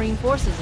Marine forces